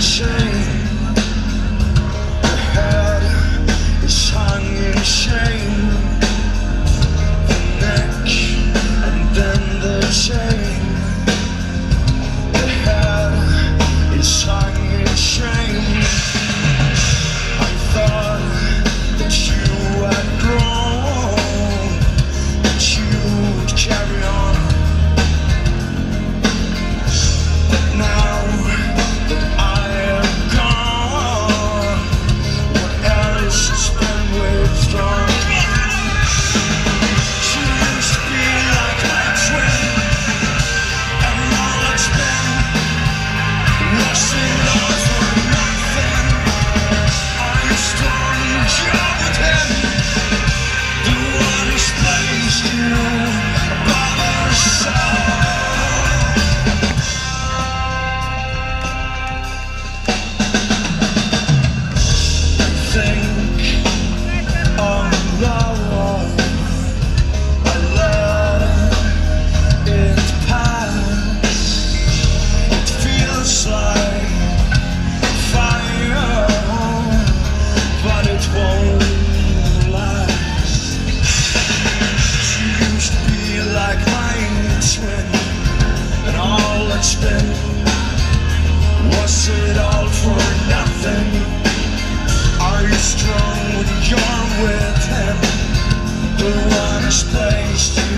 Shame. wasted? Was it all for nothing? Are you strong when you're with him? The water's placed